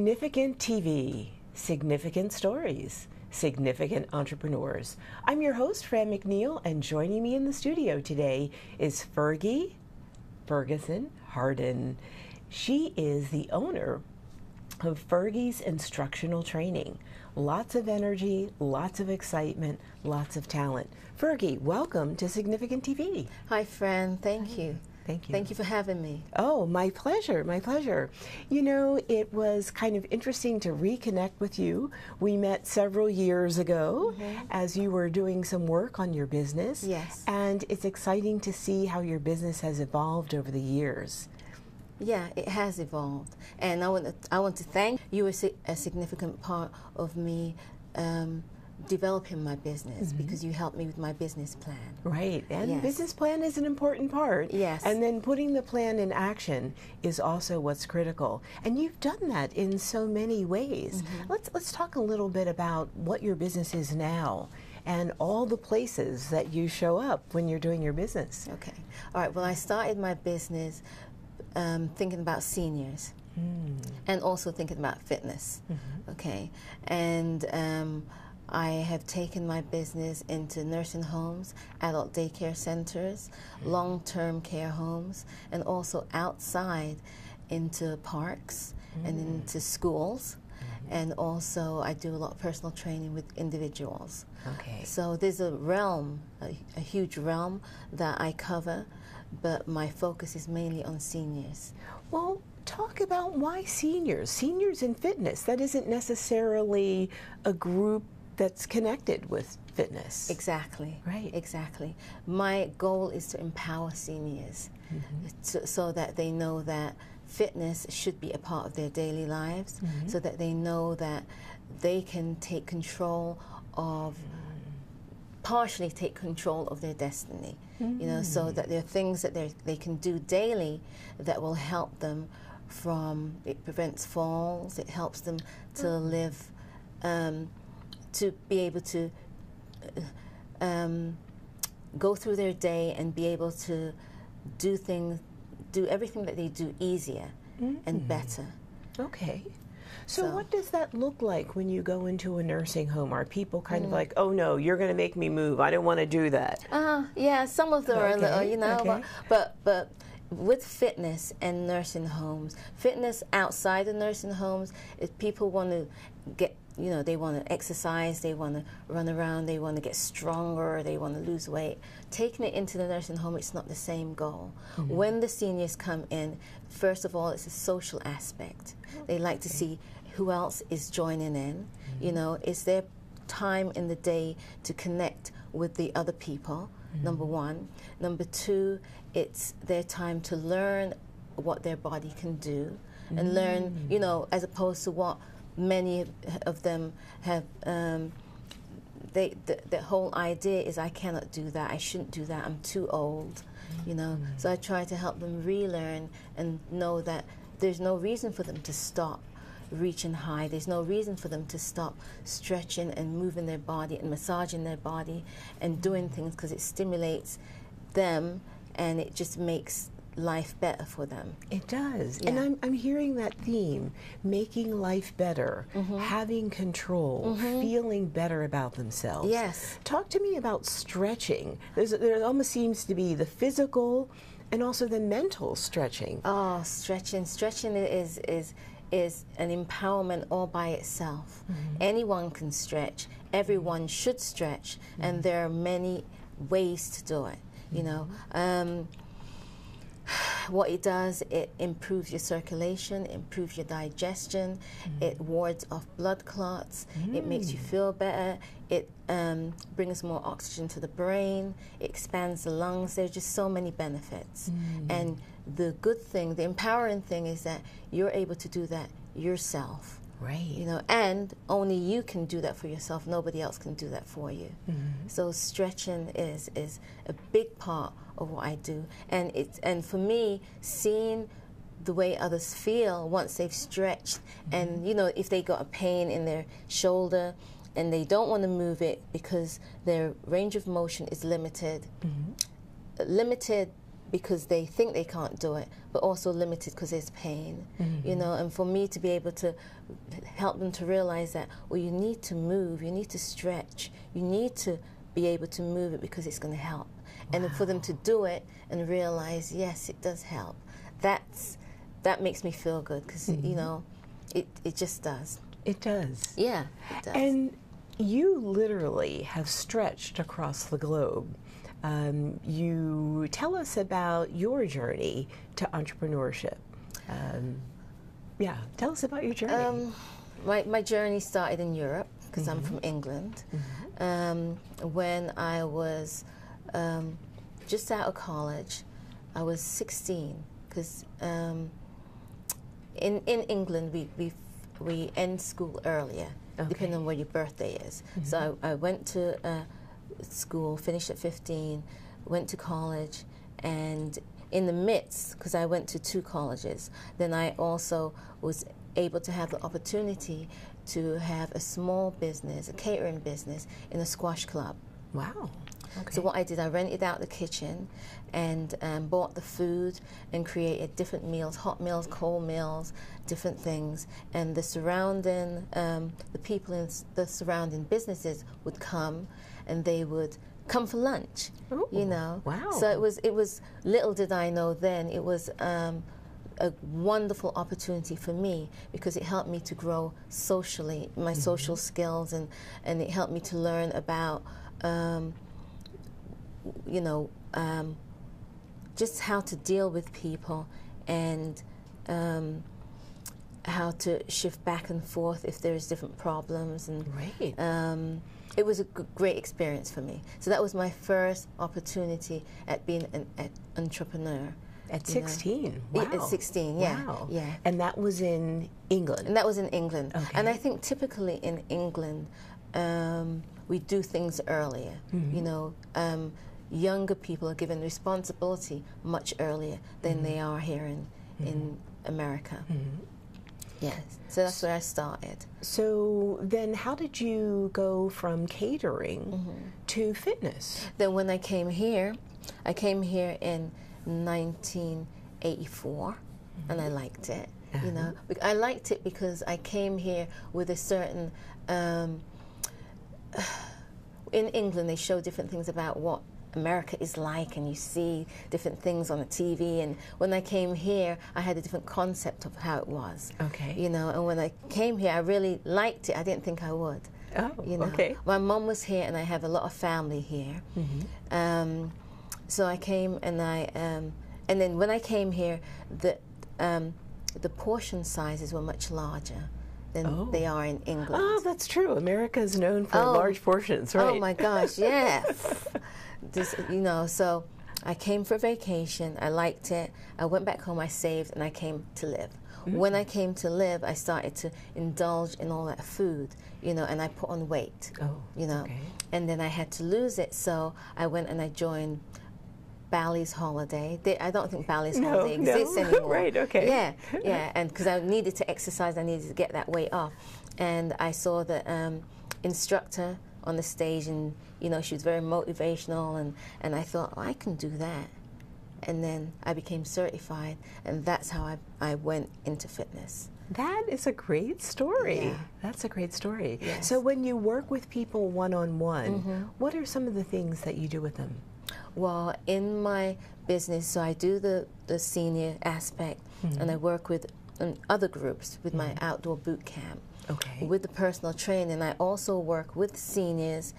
Significant TV, significant stories, significant entrepreneurs. I'm your host, Franne McNeal, and joining me in the studio today is Fergie Ferguson Hardin. She is the owner of Fergie's Instructional Training. Lots of energy, lots of excitement, lots of talent. Fergie, welcome to Significant TV. Hi, Franne. Thank you. Thank you. Thank you for having me. Oh, my pleasure, my pleasure. You know, it was kind of interesting to reconnect with you. We met several years ago Mm-hmm. as you were doing some work on your business. Yes. And it's exciting to see how your business has evolved over the years. Yeah, it has evolved, and I want to, I want to thank you as a, a significant part of me um, developing my business Mm-hmm. because you helped me with my business plan. Right. And Yes. business plan is an important part. Yes. And then putting the plan in action is also what's critical. And you've done that in so many ways. Mm-hmm. Let's let's talk a little bit about what your business is now and all the places that you show up when you're doing your business. Okay. All right. Well, I started my business um, thinking about seniors and also thinking about fitness. Okay. And um, I have taken my business into nursing homes, adult daycare centers, mm. long term care homes, and also outside into parks and mm. into schools. Mm-hmm. And also, I do a lot of personal training with individuals. Okay. So there's a realm, a, a huge realm that I cover, but my focus is mainly on seniors. Well, talk about why seniors. Seniors in fitness. That isn't necessarily a group that's connected with fitness. Exactly. Right. Exactly. My goal is to empower seniors mm-hmm. so, so that they know that fitness should be a part of their daily lives, mm-hmm. so that they know that they can take control of partially take control of their destiny. You know, so mm. that there are things that they they can do daily that will help them from it prevents falls. It helps them to mm. live, um, to be able to uh, um, go through their day and be able to do things, do everything that they do easier and better. Okay. So, So- what does that look like when you go into a nursing home? Are people kind Mm. of like, oh no, you're going to make me move. I don't want to do that. Uh, yeah, some of them are a little, you know, okay. but, but but with fitness and nursing homes, fitness outside the nursing homes, if people want to get, you know, they want to exercise, they want to run around, they want to get stronger, they want to lose weight. Taking it into the nursing home, it's not the same goal. Mm-hmm. When the seniors come in, first of all, it's a social aspect. They like to see who else is joining in. Mm-hmm. You know, is there time in the day to connect with the other people, number one. Number two, it's their time to learn what their body can do and learn, you know, as opposed to what many of them have. Um, they, the, the whole idea is I cannot do that, I shouldn't do that, I'm too old, you know. So I try to help them relearn and know that there's no reason for them to stop reaching high. There's no reason for them to stop stretching and moving their body and massaging their body and doing things because it stimulates them and it just makes life better for them. It does. And I'm, I'm hearing that theme making life better, Mm-hmm. having control, mm-hmm. feeling better about themselves. Yes. Talk to me about stretching. There's, there almost seems to be the physical and also the mental stretching. Oh, stretching. Stretching is is is an empowerment all by itself. Mm-hmm. Anyone can stretch. Everyone should stretch, and mm-hmm. there are many ways to do it. You know. Um, what it does, it improves your circulation, improves your digestion, mm-hmm. it wards off blood clots, it makes you mm. feel better, it um, brings more oxygen to the brain, it expands the lungs. There's just so many benefits. Mm. And the good thing, the empowering thing is that you're able to do that yourself. Right. You know, and only you can do that for yourself. Nobody else can do that for you. Mm-hmm. So stretching is is a big part of what I do, and it's and for me, seeing the way others feel once they've stretched, mm-hmm. and you know, if they got a pain in their shoulder, and they don't want to move it because their range of motion is limited. Mm-hmm. Limited because they think they can't do it, but also limited because there's pain, you mm-hmm. know. And for me to be able to help them to realize that, well, you need to move, you need to stretch, you need to be able to move it because it's going to help. And for them to do it and realize, yes, it does help. That's that makes me feel good because you mm-hmm. know, it it just does. It does. Yeah, it does. And you literally have stretched across the globe. Um, you tell us about your journey to entrepreneurship. Um, yeah, tell us about your journey. Um, my, my journey started in Europe because I'm from England. Um, when I was um, just out of college, I was 16 because um, in, in England we, we, we end school earlier, depending on where your birthday is. So I, I went to uh, school, finished at 15, went to college, and in the midst, because I went to two colleges, then I also was able to have the opportunity to have a small business, a catering business, in a squash club. wow. Okay. So what I did, I rented out the kitchen and um, bought the food and created different meals, hot meals, cold meals, different things. And the surrounding, um, the people in the surrounding businesses would come, and they would come for lunch. Ooh, you know. wow. So it was. It was. Little did I know then. It was. Um, a wonderful opportunity for me because it helped me to grow socially, my social skills, and, and it helped me to learn about um, you know, um, just how to deal with people and um, how to shift back and forth if there's different problems. And Great. It was a great experience for me. So that was my first opportunity at being an at entrepreneur. At you know. 16. Yeah, Wow. At 16, yeah. Wow. Yeah. And that was in England. And that was in England. Okay. And I think typically in England, um, we do things earlier. Mm-hmm. You know, um, younger people are given responsibility much earlier than Mm-hmm. they are here in, in America. Yes. So that's where I started. So then, how did you go from catering Mm-hmm. to fitness? Then when I came here, I came here in 1984, and I liked it. You know, I liked it because I came here with a certain. Um, in England, they show different things about what America is like, and you see different things on the TV. And when I came here, I had a different concept of how it was. Okay. You know, and when I came here, I really liked it. I didn't think I would. Oh, You know, okay. my mom was here, and I have a lot of family here. Mm-hmm. Um, so I came, and I, um, and then when I came here, the um, the portion sizes were much larger than Oh. they are in England. Oh, that's true. America is known for Oh. large portions, oh, right? Oh my gosh, yes. this, you know, so I came for vacation. I liked it. I went back home. I saved, and I came to live. When I mm. came to live, I started to indulge in all that food, you know, and I put on weight. Oh, you know, okay. and then I had to lose it. So I went and I joined Bally's Holiday. They, I don't think Bally's No, Holiday no. exists anymore. Right, okay. Yeah, yeah, and because I needed to exercise, I needed to get that weight off, and I saw the um, instructor on the stage, and you know she was very motivational, and and I thought oh, I can do that, and then I became certified, and that's how I I went into fitness. That is a great story. Yeah. That's a great story. Yes. So, when you work with people one on one, what are some of the things that you do with them? Well, in my business, so I do the, the senior aspect and I work with um, other groups with my outdoor boot camp. Okay. With the personal training, I also work with seniors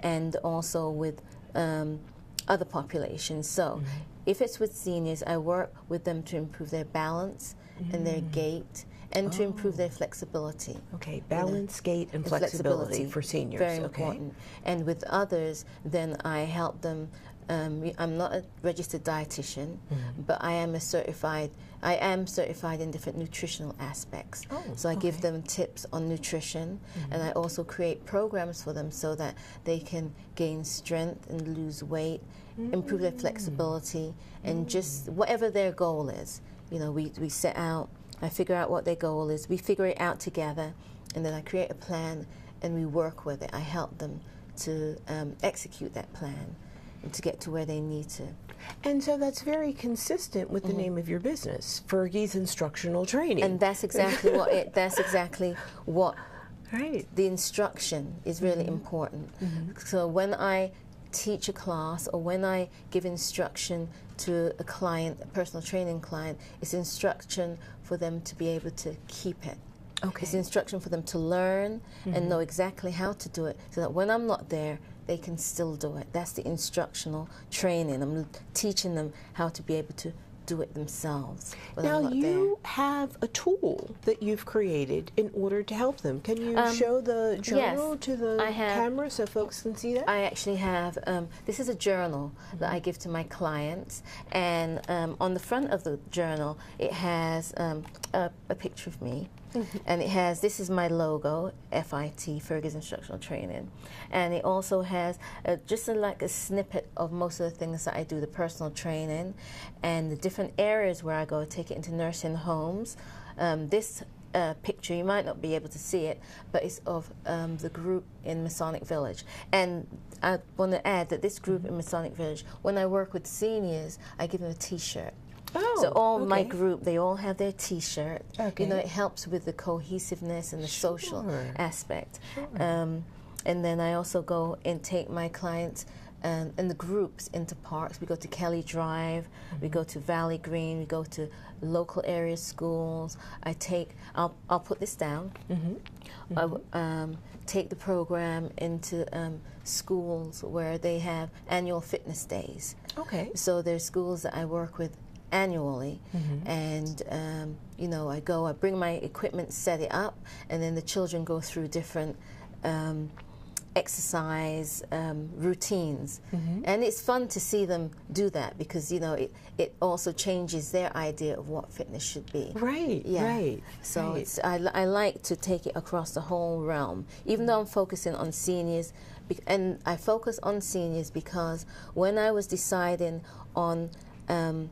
and also with um, other populations. So if it's with seniors, I work with them to improve their balance and their gait and to improve their flexibility Okay, balance, gait, and and flexibility, for seniors. Very okay. important. And with others, then I help them. Um, I'm not a registered dietitian, Mm-hmm. but I am a certified. I am certified in different nutritional aspects. Oh, so I give okay. Mm-hmm. them tips on nutrition, and I also create programs for them so that they can gain strength and lose weight, improve their Mm. flexibility, and just whatever their goal is. You know, we, we set out. I figure out what their goal is. We figure it out together, and then I create a plan and we work with it. I help them to um, execute that plan. To get to where they need to. And so that's very consistent with the mm-hmm. name of your business, Fergie's Instructional Training. Mm-hmm. And that's exactly what it, that's exactly what right. the instruction is really mm-hmm. important. Mm-hmm. So when I teach a class or when I give instruction to a client, a personal training client, it's instruction for them to be able to keep it. Okay. It's instruction for them to learn and know exactly how to do it so that when I'm not there, they can still do it. That's the instructional training. I'm teaching them how to be able to do it themselves. Now you have a tool that you've created in order to help them. Can you Um, show the journal to the have- camera so folks can see that? I actually have, um, this is a journal that I give to my clients, and um, on the front of the journal, it has um, a, a picture of me. And it has, this is my logo, FIT, Fergie's Instructional Training. And it also has uh, just a, like a snippet of most of the things that I do, the personal training and the different areas where I go, take it into nursing homes. Um, this uh, picture, you might not be able to see it, but it's of um, the group in Masonic Village. And I want to add that this group in Masonic Village, when I work with seniors, I give them a T-shirt. Oh, so all my group, they all have their T-shirt. Okay. You know, it helps with the cohesiveness and the social Sure. aspect. Um, and then I also go and take my clients um, in the groups into parks. We go to Kelly Drive, we go to Valley Green, we go to local area schools. I take, I'll, I'll put this down. I w- um, take the program into um, schools where they have annual fitness days. okay. So there's schools that I work with annually, and um, you know I go, I bring my equipment, set it up, and then the children go through different um, exercise um, routines, and it's fun to see them do that because you know it it also changes their idea of what fitness should be. Right, Yeah. right. So right. it's I, I like to take it across the whole realm, even though I'm focusing on seniors, and I focus on seniors because when I was deciding on um,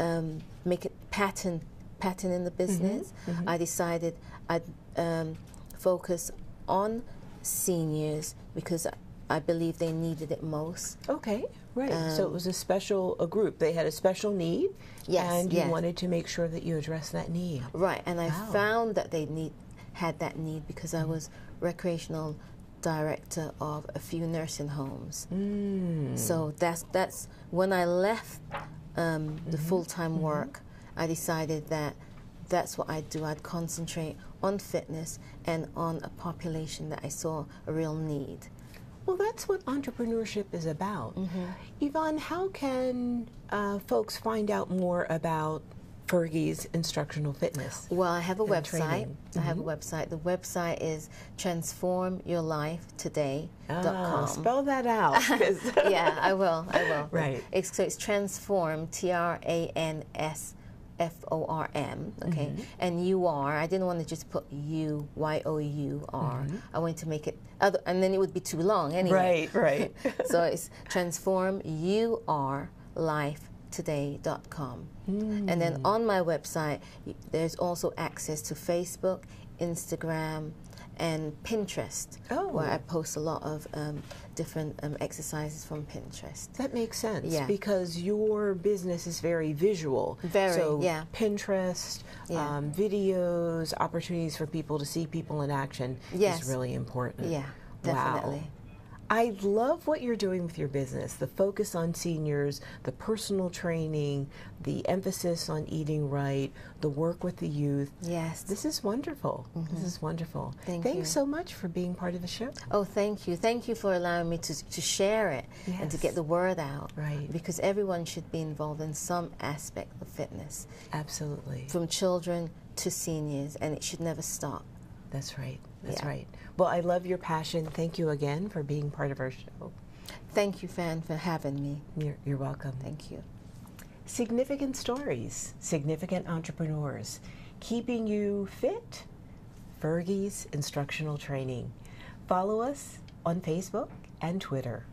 um, make it pattern pattern in the business, I decided I'd um, focus on seniors because I, believe they needed it most. Okay, right. so it was a special a group. They had a special need, Um, Yes, and you yes. wanted to make sure that you addressed that need. Right, and I Wow. found that they need had that need because I was recreational director of a few nursing homes. Mm. So that's that's when I left um, the full time work. I decided that that's what I'd do. I'd concentrate on fitness and on a population that I saw a real need. Well, that's what entrepreneurship is about. Mm-hmm. Yvonne, how can uh, folks find out more about Fergie's instructional fitness? Well, I have a And website. training. I have a website. The website is transformyourlifetoday.com. Ah, spell that out. yeah, I will. I will. Right. It's, so it's transform, T R A N S F O R M. Okay. Mm-hmm. And you are. I didn't want to just put you, I wanted to make it other, and then it would be too long anyway. right, right. so it's transform you are life today.com and Mm. then on my website there's also access to facebook instagram and pinterest oh. where Oh. i post a lot of um, different um, exercises from pinterest That makes sense Yeah. because your business is very visual. Very, so yeah. Pinterest, Yeah. um, videos, opportunities for people to see people in action Yes. is really important. yeah Wow. I love what you're doing with your business the focus on seniors, the personal training, the emphasis on eating right, the work with the youth. yes This is wonderful. This is wonderful. Mm-hmm. Thank Thanks you. so much for being part of the show. Oh, thank you. Thank you for allowing me to, to share it and to get the word out. Right. Because everyone should be involved in some aspect of fitness, Absolutely. from children to seniors, and it should never stop. That's right. That's Yeah. right. Well, I love your passion. Thank you again for being part of our show. Thank you, Franne, for having me. You're, you're welcome. Thank you. Significant stories, significant entrepreneurs, keeping you fit. Fergie's Instructional Training. Follow us on Facebook and Twitter.